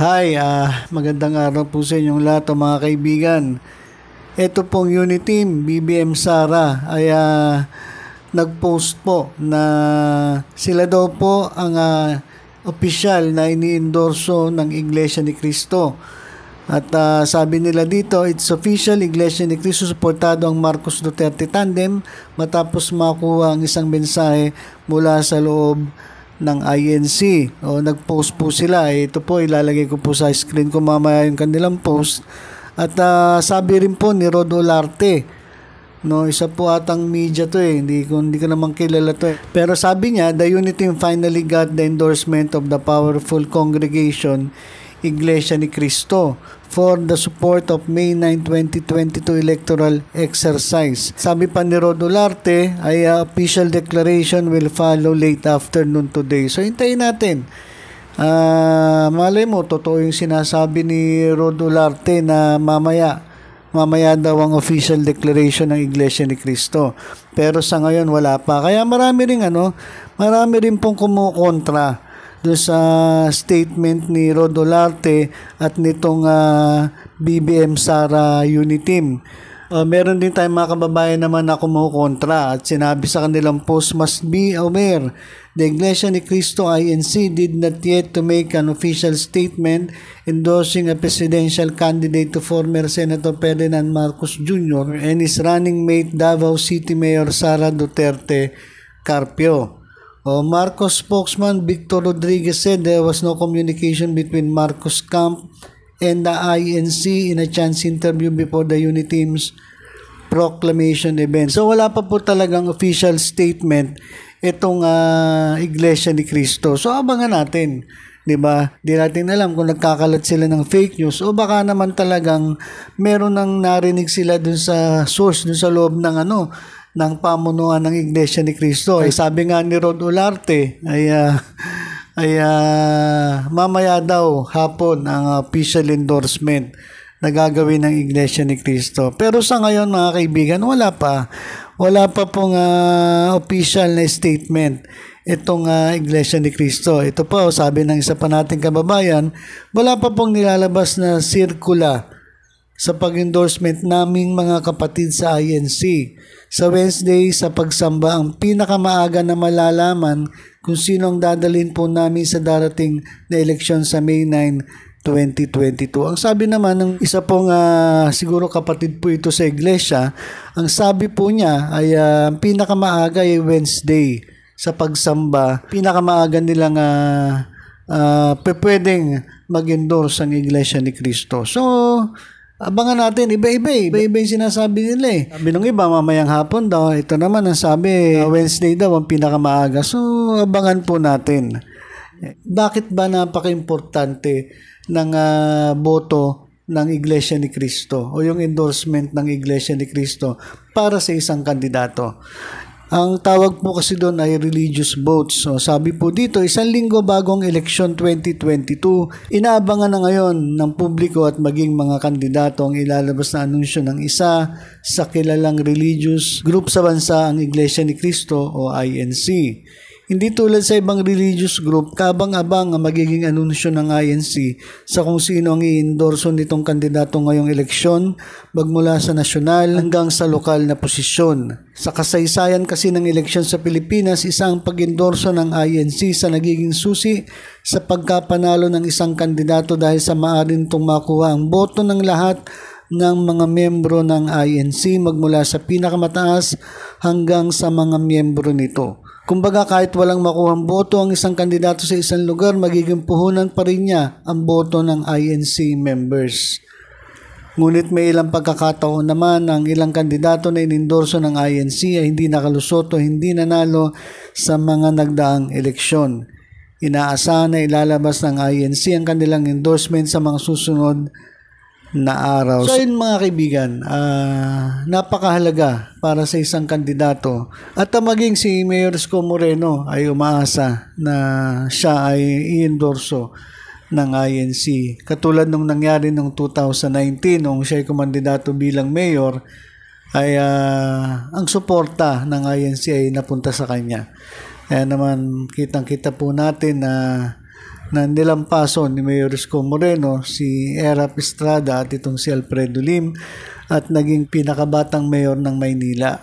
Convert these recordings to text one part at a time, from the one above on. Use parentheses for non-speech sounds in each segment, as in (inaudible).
Hi, uh, magandang araw po sa inyong lahat mga kaibigan. Ito pong unit team, BBM Sara, ay uh, nag-post po na sila daw po ang uh, opisyal na iniendorso ng Iglesia ni Cristo. At uh, sabi nila dito, it's official, Iglesia ni Cristo suportado ang Marcos Duterte tandem matapos makuha ang isang mensahe mula sa loob ng INC. O nag-post po sila. Ito po ilalagay ko po sa screen ko mamaya yung kanilang post. At uh, sabi rin po ni Rod Olarte, no, isa po atang media to eh. Hindi ko hindi ko naman kilala to eh. Pero sabi niya, the unity finally got the endorsement of the powerful congregation Iglesia ni Cristo for the support of May 9, 2022 electoral exercise. Sabi pa ni Rod Olarte ay uh, official declaration will follow late afternoon today. So hintayin natin. Uh, malay mo, totoo yung sinasabi ni Rod Olarte na mamaya mamaya daw ang official declaration ng Iglesia ni Cristo. Pero sa ngayon wala pa. Kaya marami rin ano, marami rin pong kumukontra do sa statement ni Rodolarte at nitong uh, ah, BBM Sara Uniteam. Uh, meron din tayong mga kababayan naman na kumukontra at sinabi sa kanilang post must be aware the Iglesia ni Cristo INC did not yet to make an official statement endorsing a presidential candidate to former Senator Ferdinand Marcos Jr. and his running mate Davao City Mayor Sara Duterte Carpio. Oh, Marcos spokesman Victor Rodriguez said there was no communication between Marcos Camp and the INC in a chance interview before the unit team's proclamation event. So wala pa po talagang official statement itong uh, Iglesia ni Cristo. So abangan natin, 'di ba? Di natin alam kung nagkakalat sila ng fake news o baka naman talagang meron nang narinig sila dun sa source dun sa loob ng ano ng pamunuan ng Iglesia ni Cristo. Ay sabi nga ni Rod Olarte ay uh, ay uh, mamaya daw hapon ang official endorsement na gagawin ng Iglesia ni Cristo. Pero sa ngayon mga kaibigan, wala pa. Wala pa pong uh, official na statement itong uh, Iglesia ni Cristo. Ito po, sabi ng isa pa nating kababayan, wala pa pong nilalabas na sirkula sa pag-endorsement naming mga kapatid sa INC. Sa Wednesday, sa pagsamba, ang pinakamaaga na malalaman kung sino ang dadalhin po namin sa darating na eleksyon sa May 9, 2022. Ang sabi naman ng isa pong uh, siguro kapatid po ito sa iglesia, ang sabi po niya ay uh, pinakamaaga ay Wednesday sa pagsamba. Pinakamaaga nilang uh, uh, pwedeng mag-endorse ang iglesia ni Kristo. So, Abangan natin, iba-iba eh. Iba-iba yung sinasabi nila eh. Sabi nung iba, mamayang hapon daw. Ito naman ang sabi, uh, Wednesday daw ang pinakamaaga. So, abangan po natin. Bakit ba napaka-importante ng uh, boto ng Iglesia ni Cristo o yung endorsement ng Iglesia ni Cristo para sa isang kandidato? Ang tawag po kasi doon ay religious votes. So sabi po dito, isang linggo bagong eleksyon 2022, inaabangan na ngayon ng publiko at maging mga kandidato ang ilalabas na anunsyo ng isa sa kilalang religious group sa bansa ang Iglesia ni Cristo o INC. Hindi tulad sa ibang religious group, kabang-abang ang magiging anunsyo ng INC sa kung sino ang i-endorso nitong kandidato ngayong eleksyon, magmula sa nasyonal hanggang sa lokal na posisyon. Sa kasaysayan kasi ng eleksyon sa Pilipinas, isang pag-endorso ng INC sa nagiging susi sa pagkapanalo ng isang kandidato dahil sa maaari nitong makuha ang boto ng lahat ng mga miyembro ng INC magmula sa pinakamataas hanggang sa mga miyembro nito. Kumbaga kahit walang makuhang boto ang isang kandidato sa isang lugar, magiging puhunan pa rin niya ang boto ng INC members. Ngunit may ilang pagkakataon naman ang ilang kandidato na inendorso ng INC ay hindi nakalusot o hindi nanalo sa mga nagdaang eleksyon. Inaasahan na ilalabas ng INC ang kanilang endorsement sa mga susunod na araw. So yun mga kaibigan, uh, napakahalaga para sa isang kandidato. At uh, maging si Mayor Sco Moreno ay umaasa na siya ay i-endorso ng INC. Katulad nung nangyari noong 2019 nung siya ay kumandidato bilang mayor ay uh, ang suporta ng INC ay napunta sa kanya. Kaya naman kitang-kita po natin na na nilampason ni Mayor Isko Moreno, si Era Estrada at itong si Alfredo Lim at naging pinakabatang mayor ng Maynila.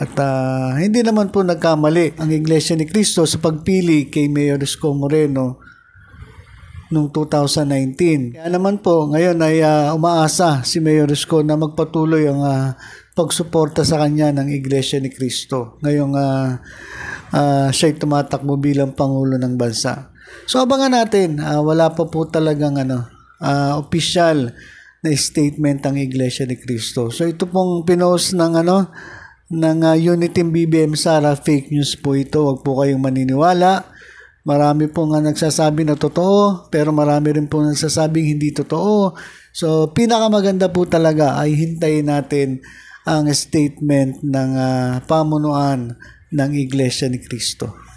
At uh, hindi naman po nagkamali ang Iglesia ni Cristo sa pagpili kay Mayor Isko Moreno noong 2019. Kaya naman po, ngayon ay uh, umaasa si Mayor Isko na magpatuloy ang uh, pagsuporta sa kanya ng Iglesia ni Cristo. Ngayong uh, uh, siya'y tumatakbo bilang Pangulo ng Bansa. So abangan natin, uh, wala pa po talagang ano, uh, official na statement ang Iglesia ni Cristo. So ito pong pinost ng ano ng uh, Unity BBM Sara fake news po ito. Huwag po kayong maniniwala. Marami po nga nagsasabi na totoo, pero marami rin po nagsasabing hindi totoo. So pinakamaganda po talaga ay hintayin natin ang statement ng uh, pamunuan ng Iglesia ni Cristo.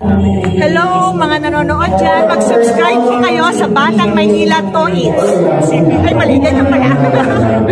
Hello mga nanonood dyan, mag-subscribe po kayo sa Batang Maynila Toys. Ay, mali, ganyan pala. (laughs)